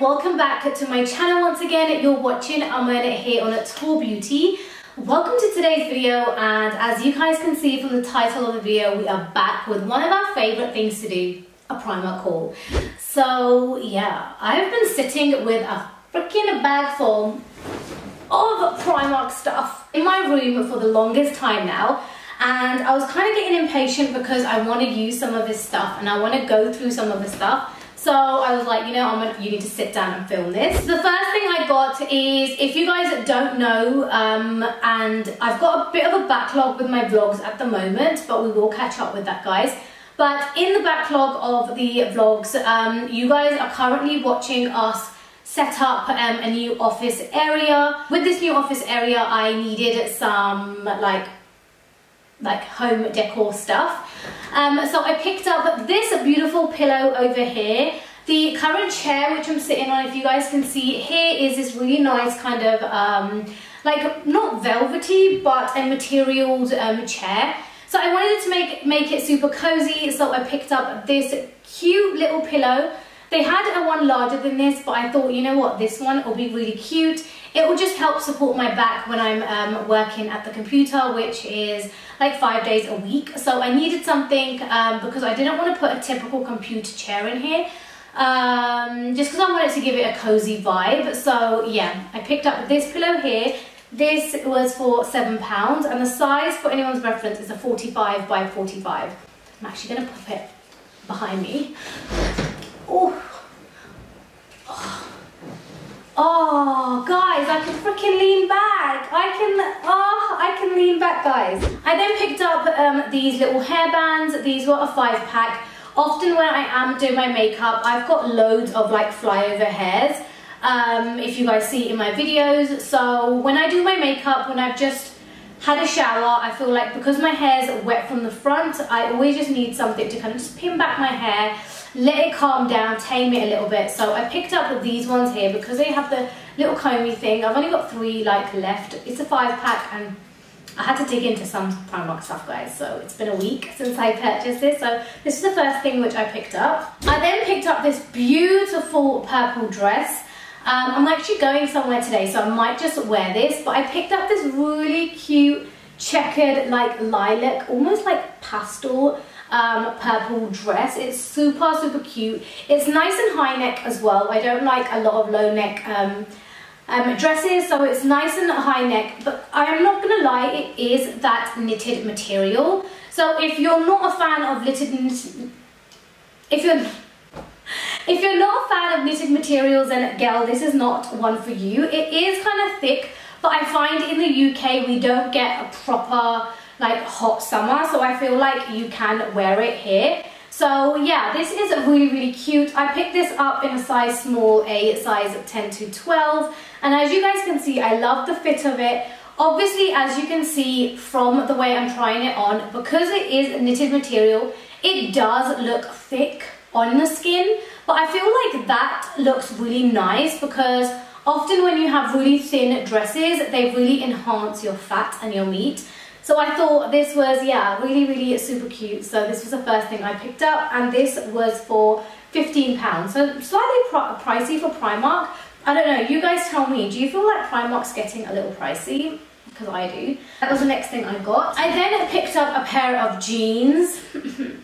welcome back to my channel once again. You're watching Aman here on Taur Beauty. Welcome to today's video and as you guys can see from the title of the video, we are back with one of our favourite things to do, a Primark haul. So yeah, I've been sitting with a freaking bag full of Primark stuff in my room for the longest time now and I was kind of getting impatient because I want to use some of this stuff and I want to go through some of the stuff so I was like, you know, I'm gonna, you need to sit down and film this. The first thing I got is, if you guys don't know, um, and I've got a bit of a backlog with my vlogs at the moment, but we will catch up with that, guys. But in the backlog of the vlogs, um, you guys are currently watching us set up um, a new office area. With this new office area, I needed some like like home decor stuff. Um, so I picked up this beautiful pillow over here. The current chair which I'm sitting on, if you guys can see, here is this really nice kind of, um, like not velvety, but a materialed um, chair. So I wanted to make, make it super cozy, so I picked up this cute little pillow. They had a one larger than this, but I thought, you know what, this one will be really cute. It will just help support my back when I'm um, working at the computer, which is like five days a week. So I needed something um, because I didn't want to put a typical computer chair in here. Um, just because I wanted to give it a cozy vibe. So yeah, I picked up this pillow here. This was for seven pounds and the size for anyone's reference is a 45 by 45. I'm actually gonna pop it behind me. Oh, Oh, guys, I can freaking lean back. I can, oh, I can lean back, guys. I then picked up um, these little hair bands. These were a five pack. Often when I am doing my makeup, I've got loads of like flyover hairs. Um, if you guys see in my videos. So when I do my makeup, when I've just had a shower, I feel like because my hair's wet from the front, I always just need something to kind of just pin back my hair let it calm down, tame it a little bit. So I picked up these ones here because they have the little comby thing. I've only got three like left. It's a five pack and I had to dig into some Primark stuff guys so it's been a week since I purchased this so this is the first thing which I picked up. I then picked up this beautiful purple dress um, I'm actually going somewhere today so I might just wear this but I picked up this really cute checkered like lilac almost like pastel um, purple dress. It's super, super cute. It's nice and high neck as well. I don't like a lot of low neck um, um, dresses, so it's nice and high neck. But I am not to lie, it is that knitted material. So if you're not a fan of knitted, if you're if you're not a fan of knitted materials, then girl, this is not one for you. It is kind of thick, but I find in the UK we don't get a proper like hot summer so I feel like you can wear it here. So yeah this is really really cute. I picked this up in a size small a size 10 to 12 and as you guys can see I love the fit of it. Obviously as you can see from the way I'm trying it on because it is knitted material it does look thick on the skin but I feel like that looks really nice because often when you have really thin dresses they really enhance your fat and your meat so I thought this was, yeah, really, really super cute. So this was the first thing I picked up and this was for £15. So slightly pricey for Primark. I don't know, you guys tell me, do you feel like Primark's getting a little pricey? Because I do. That was the next thing I got. I then picked up a pair of jeans.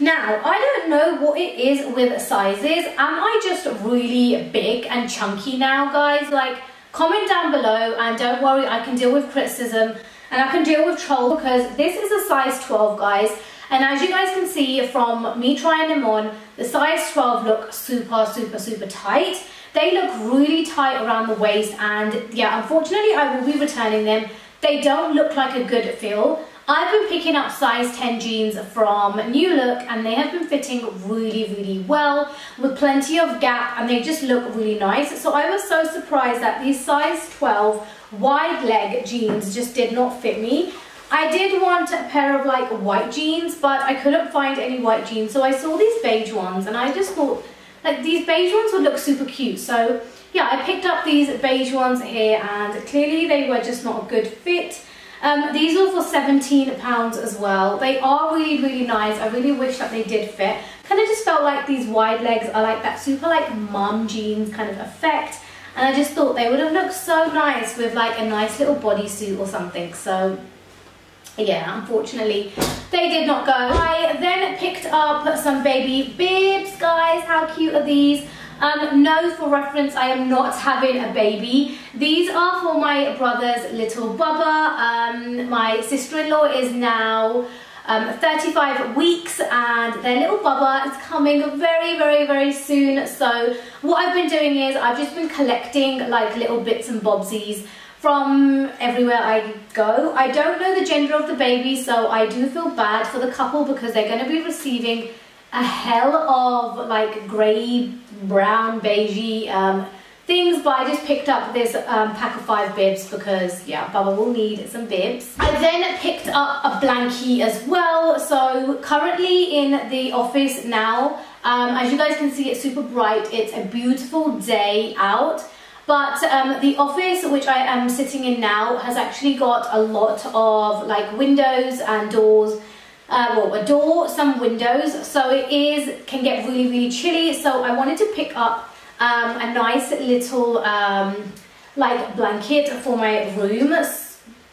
Now, I don't know what it is with sizes. Am I just really big and chunky now, guys? Like, Comment down below and don't worry, I can deal with criticism and I can deal with troll because this is a size 12 guys and as you guys can see from me trying them on, the size 12 look super, super, super tight. They look really tight around the waist and yeah, unfortunately I will be returning them. They don't look like a good feel. I've been picking up size 10 jeans from New Look and they have been fitting really, really well with plenty of gap and they just look really nice. So I was so surprised that these size 12 wide leg jeans just did not fit me. I did want a pair of like white jeans, but I couldn't find any white jeans. So I saw these beige ones and I just thought like these beige ones would look super cute. So yeah, I picked up these beige ones here and clearly they were just not a good fit. Um, these are for £17 as well. They are really, really nice. I really wish that they did fit. Kind of just felt like these wide legs are like that super like mum jeans kind of effect. And I just thought they would have looked so nice with like a nice little bodysuit or something. So yeah, unfortunately, they did not go. I then picked up some baby bibs, guys. How cute are these? Um, no, for reference, I am not having a baby. These are for my brother's little Bubba. Um, my sister-in-law is now um, 35 weeks and their little Bubba is coming very, very, very soon. So what I've been doing is I've just been collecting like little bits and bobsies from everywhere I go. I don't know the gender of the baby, so I do feel bad for the couple because they're going to be receiving a hell of like grey, brown, beigey um, things, but I just picked up this um, pack of five bibs because, yeah, Bubba will need some bibs. I then picked up a blankie as well. So currently in the office now, um, as you guys can see, it's super bright. It's a beautiful day out. But um, the office which I am sitting in now has actually got a lot of like windows and doors uh, well, a door, some windows, so it is can get really, really chilly. So I wanted to pick up um, a nice little um, like blanket for my room,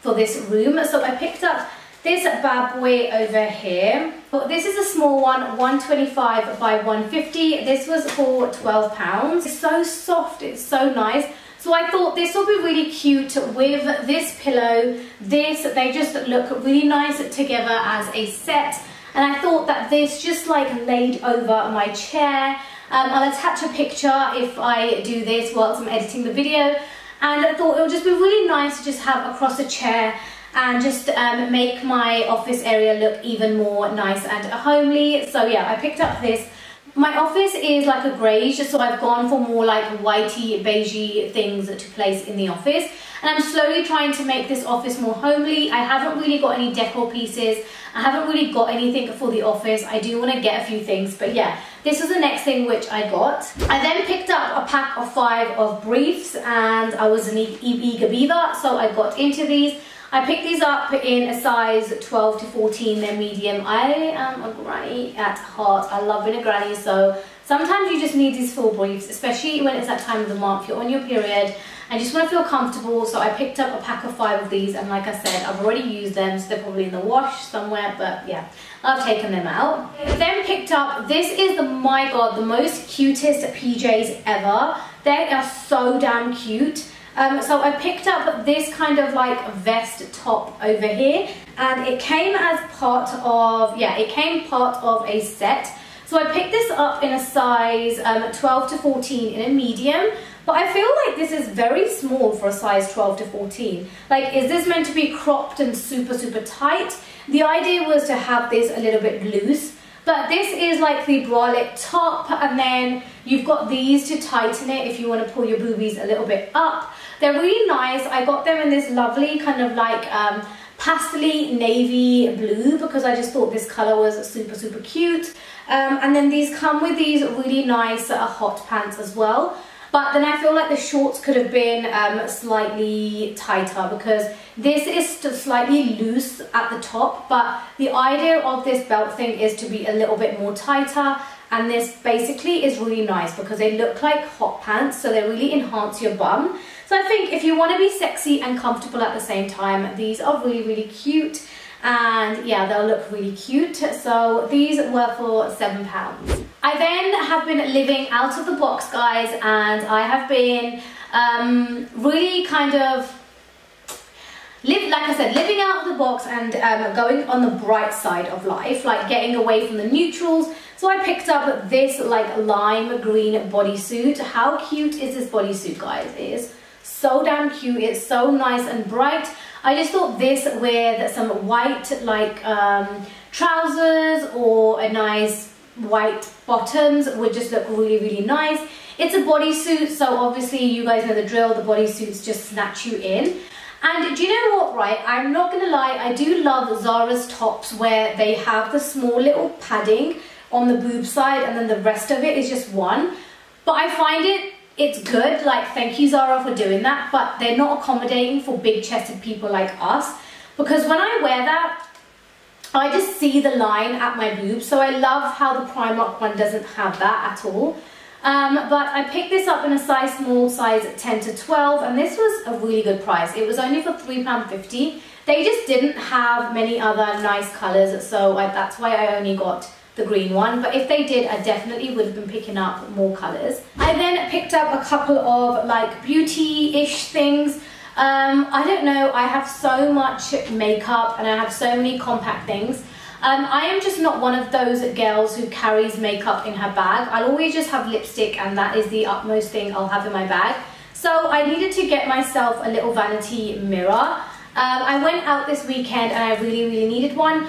for this room. So I picked up this bad boy over here. But this is a small one, 125 by 150. This was for 12 pounds. It's so soft, it's so nice. So I thought this will be really cute with this pillow. This, they just look really nice together as a set. And I thought that this just like laid over my chair. Um, I'll attach a picture if I do this whilst I'm editing the video. And I thought it would just be really nice to just have across a chair and just um, make my office area look even more nice and homely. So yeah, I picked up this my office is like a greyish, so I've gone for more like whitey, beigey things to place in the office. And I'm slowly trying to make this office more homely. I haven't really got any decor pieces. I haven't really got anything for the office. I do want to get a few things, but yeah, this was the next thing which I got. I then picked up a pack of five of briefs and I was an eager beaver, so I got into these. I picked these up in a size 12 to 14, they're medium. I am a granny at heart. I love being a granny, so sometimes you just need these full briefs, especially when it's that time of the month, you're on your period, and just want to feel comfortable. So I picked up a pack of five of these, and like I said, I've already used them, so they're probably in the wash somewhere, but yeah, I've taken them out. Then picked up, this is the, my god, the most cutest PJs ever. They are so damn cute. Um, so I picked up this kind of like vest top over here and it came as part of, yeah, it came part of a set. So I picked this up in a size um, 12 to 14 in a medium, but I feel like this is very small for a size 12 to 14. Like, is this meant to be cropped and super, super tight? The idea was to have this a little bit loose, but this is like the bralette top and then you've got these to tighten it if you want to pull your boobies a little bit up. They're really nice. I got them in this lovely kind of like um, pastely navy blue because I just thought this color was super, super cute. Um, and then these come with these really nice uh, hot pants as well. But then I feel like the shorts could have been um, slightly tighter because this is slightly loose at the top, but the idea of this belt thing is to be a little bit more tighter and this basically is really nice because they look like hot pants so they really enhance your bum. So I think if you want to be sexy and comfortable at the same time, these are really, really cute and yeah, they'll look really cute. So these were for seven pounds. I then have been living out of the box, guys, and I have been um, really kind of live like I said living out of the box and um, going on the bright side of life like getting away from the neutrals so I picked up this like lime green bodysuit how cute is this bodysuit guys it is so damn cute it's so nice and bright I just thought this with some white like um, trousers or a nice white bottoms would just look really, really nice. It's a bodysuit, so obviously you guys know the drill, the bodysuits just snatch you in. And do you know what, right? I'm not gonna lie, I do love Zara's tops where they have the small little padding on the boob side and then the rest of it is just one. But I find it, it's good, like thank you Zara for doing that, but they're not accommodating for big chested people like us because when I wear that, I just see the line at my boobs. So I love how the Primark one doesn't have that at all. Um, but I picked this up in a size small, size 10 to 12, and this was a really good price. It was only for £3.50. They just didn't have many other nice colours, so I, that's why I only got the green one. But if they did, I definitely would have been picking up more colours. I then picked up a couple of like beauty-ish things. Um, I don't know, I have so much makeup and I have so many compact things. Um, I am just not one of those girls who carries makeup in her bag. I'll always just have lipstick and that is the utmost thing I'll have in my bag. So I needed to get myself a little vanity mirror. Um, I went out this weekend and I really, really needed one.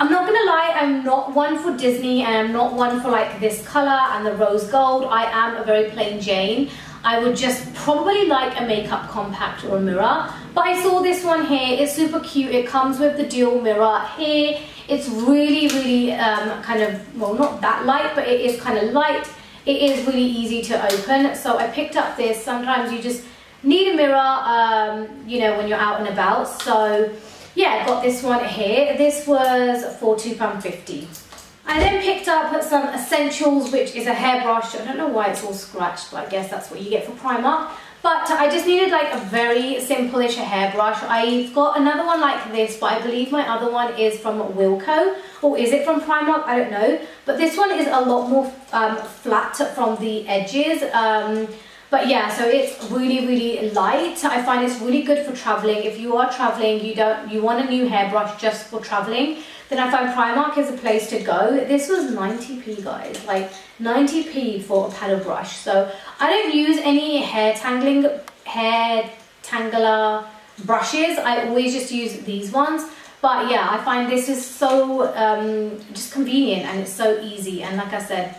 I'm not gonna lie, I'm not one for Disney and I'm not one for like this color and the rose gold. I am a very plain Jane. I would just probably like a makeup compact or a mirror. But I saw this one here, it's super cute. It comes with the dual mirror here. It's really, really um, kind of, well, not that light, but it is kind of light. It is really easy to open. So I picked up this. Sometimes you just need a mirror, um, you know, when you're out and about. So yeah, I got this one here. This was for £2.50. I then picked up some Essentials, which is a hairbrush. I don't know why it's all scratched, but I guess that's what you get for Primark. But I just needed like a very simple-ish hairbrush. I've got another one like this, but I believe my other one is from Wilko. Or is it from Primark? I don't know. But this one is a lot more um, flat from the edges. Um, but yeah, so it's really, really light. I find it's really good for traveling. If you are traveling, you don't, you want a new hairbrush just for traveling, then I find Primark is a place to go. This was 90p guys, like 90p for a paddle brush. So I don't use any hair tangling, hair tangler brushes. I always just use these ones. But yeah, I find this is so um, just convenient and it's so easy. And like I said,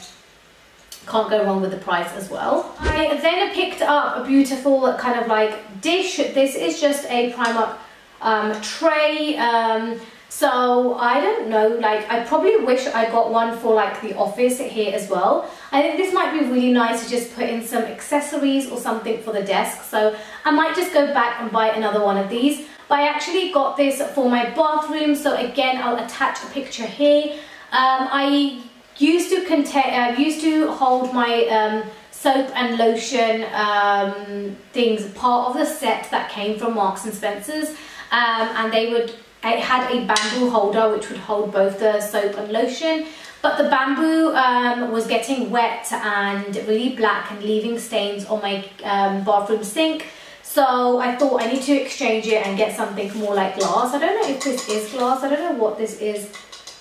can't go wrong with the price as well. I then picked up a beautiful kind of like dish. This is just a Primark um, tray. Um, so I don't know, like I probably wish I got one for like the office here as well. I think this might be really nice to just put in some accessories or something for the desk. So I might just go back and buy another one of these. But I actually got this for my bathroom. So again, I'll attach a picture here. Um, I used to contain, uh, used to hold my um, soap and lotion um, things part of the set that came from Marks and Spencer's. Um, and they would it had a bamboo holder which would hold both the soap and lotion but the bamboo um, was getting wet and really black and leaving stains on my um, bathroom sink so I thought I need to exchange it and get something more like glass. I don't know if this is glass, I don't know what this is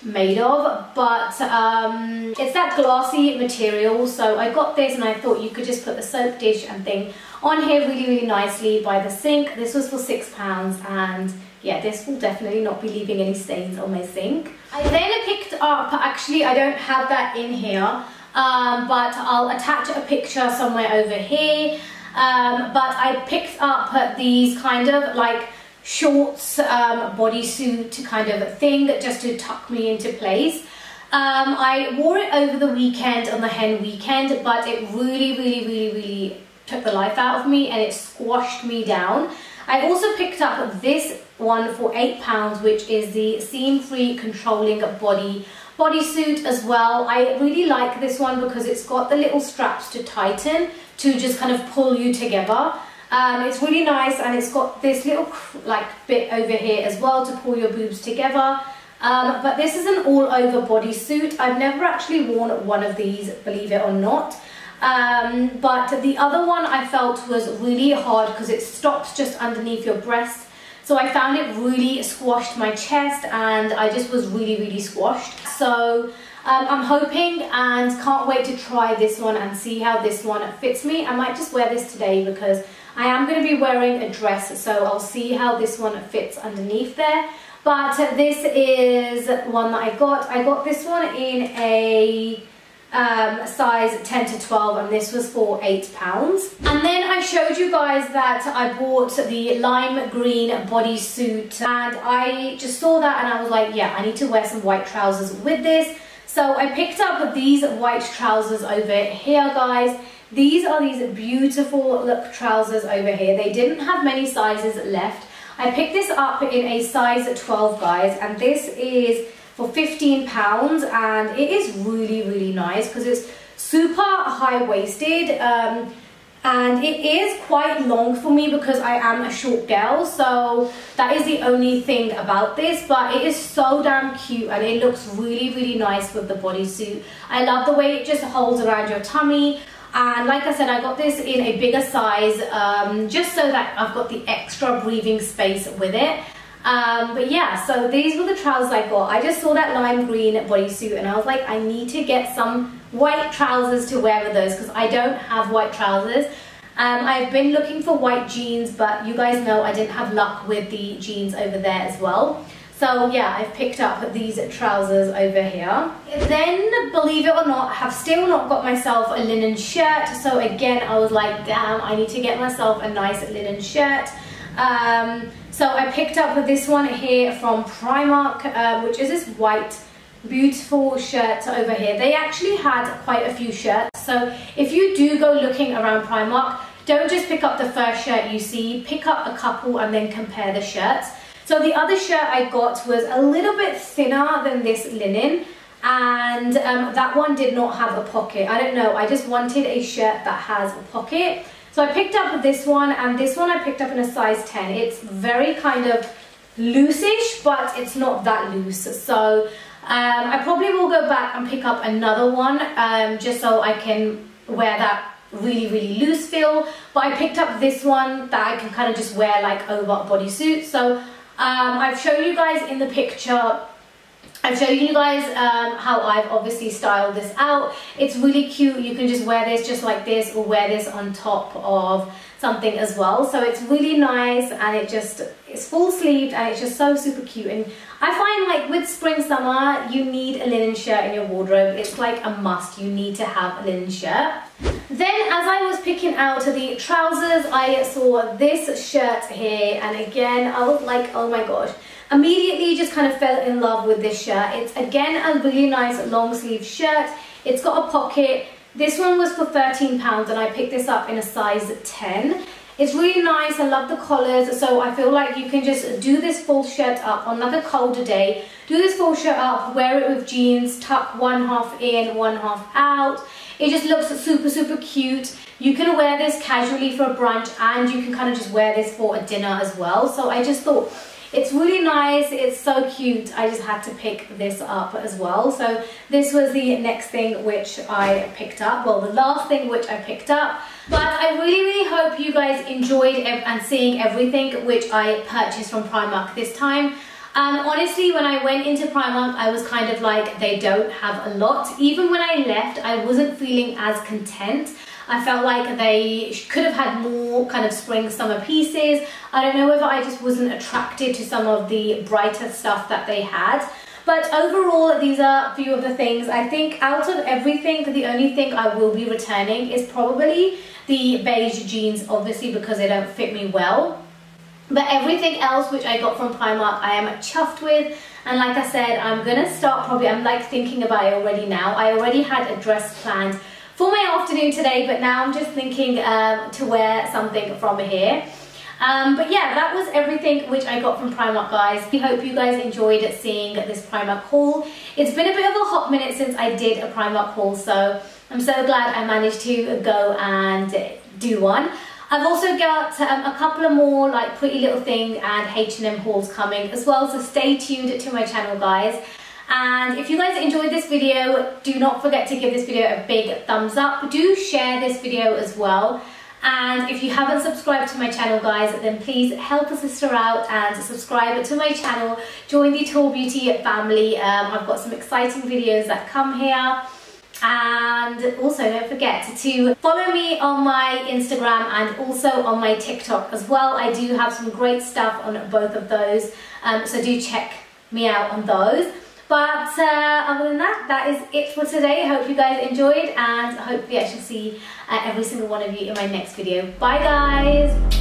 made of but um, it's that glossy material so I got this and I thought you could just put the soap dish and thing on here really really nicely by the sink. This was for six pounds and yeah, this will definitely not be leaving any stains on my sink. I then picked up, actually I don't have that in here, um, but I'll attach a picture somewhere over here. Um, but I picked up these kind of like shorts um, bodysuit kind of thing that just to tuck me into place. Um, I wore it over the weekend on the hen weekend, but it really, really, really, really took the life out of me and it squashed me down. I also picked up this one for £8, which is the seam-free controlling body bodysuit as well. I really like this one because it's got the little straps to tighten to just kind of pull you together. Um, it's really nice and it's got this little like bit over here as well to pull your boobs together. Um, but this is an all-over bodysuit. I've never actually worn one of these, believe it or not. Um, but the other one I felt was really hard because it stops just underneath your breast. So I found it really squashed my chest and I just was really, really squashed. So um, I'm hoping and can't wait to try this one and see how this one fits me. I might just wear this today because I am going to be wearing a dress so I'll see how this one fits underneath there. But this is one that I got. I got this one in a um, size 10 to 12 and this was for eight pounds and then I showed you guys that I bought the lime green bodysuit and I just saw that and I was like yeah I need to wear some white trousers with this so I picked up these white trousers over here guys these are these beautiful look trousers over here. They didn't have many sizes left. I picked this up in a size 12 guys and this is for 15 pounds and it is really really nice because it's super high-waisted um, and it is quite long for me because I am a short girl so that is the only thing about this but it is so damn cute and it looks really really nice with the bodysuit. I love the way it just holds around your tummy and like I said I got this in a bigger size um, just so that I've got the extra breathing space with it. Um, but yeah so these were the trousers I got. I just saw that lime green bodysuit and I was like I need to get some white trousers to wear with those because I don't have white trousers. Um, I've been looking for white jeans but you guys know I didn't have luck with the jeans over there as well so yeah, I've picked up these trousers over here. Then, believe it or not, I have still not got myself a linen shirt. So again, I was like, damn, I need to get myself a nice linen shirt. Um, so I picked up this one here from Primark, uh, which is this white beautiful shirt over here. They actually had quite a few shirts. So if you do go looking around Primark, don't just pick up the first shirt you see, pick up a couple and then compare the shirts. So the other shirt I got was a little bit thinner than this linen and um, that one did not have a pocket. I don't know, I just wanted a shirt that has a pocket. So I picked up this one and this one I picked up in a size 10. It's very kind of loosish, but it's not that loose. So um, I probably will go back and pick up another one um, just so I can wear that really, really loose feel. But I picked up this one that I can kind of just wear like over a bodysuit. So um, I've shown you guys in the picture I've shown you guys um, how I've obviously styled this out. It's really cute. You can just wear this just like this or wear this on top of something as well. So it's really nice and it just, it's full sleeved and it's just so super cute. And I find like with spring summer, you need a linen shirt in your wardrobe. It's like a must. You need to have a linen shirt. Then as I was picking out the trousers, I saw this shirt here. And again, I was like, oh my gosh. Immediately just kind of fell in love with this shirt. It's again a really nice long sleeve shirt. It's got a pocket. This one was for £13 and I picked this up in a size 10. It's really nice, I love the collars, so I feel like you can just do this full shirt up on like a colder day. Do this full shirt up, wear it with jeans, tuck one half in, one half out. It just looks super, super cute. You can wear this casually for a brunch and you can kind of just wear this for a dinner as well. So I just thought it's really nice, it's so cute. I just had to pick this up as well. So this was the next thing which I picked up. Well, the last thing which I picked up. But I really, really hope you guys enjoyed and seeing everything which I purchased from Primark this time. Um, honestly, when I went into Primark, I was kind of like, they don't have a lot. Even when I left, I wasn't feeling as content. I felt like they could have had more kind of spring summer pieces. I don't know whether I just wasn't attracted to some of the brighter stuff that they had. But overall, these are a few of the things. I think out of everything, the only thing I will be returning is probably the beige jeans, obviously because they don't fit me well. But everything else which I got from Primark, I am chuffed with. And like I said, I'm gonna start probably, I'm like thinking about it already now. I already had a dress planned for my afternoon today, but now I'm just thinking um, to wear something from here. Um, but yeah, that was everything which I got from Primark, guys. We hope you guys enjoyed seeing this Primark haul. It's been a bit of a hot minute since I did a Primark haul, so I'm so glad I managed to go and do one. I've also got um, a couple of more like Pretty Little Thing and H&M hauls coming as well, so stay tuned to my channel, guys. And if you guys enjoyed this video, do not forget to give this video a big thumbs up. Do share this video as well. And if you haven't subscribed to my channel, guys, then please help a sister out and subscribe to my channel. Join the Taur Beauty family. Um, I've got some exciting videos that come here. And also don't forget to follow me on my Instagram and also on my TikTok as well. I do have some great stuff on both of those. Um, so do check me out on those. But uh, other than that, that is it for today. I Hope you guys enjoyed and hopefully I shall see uh, every single one of you in my next video. Bye guys!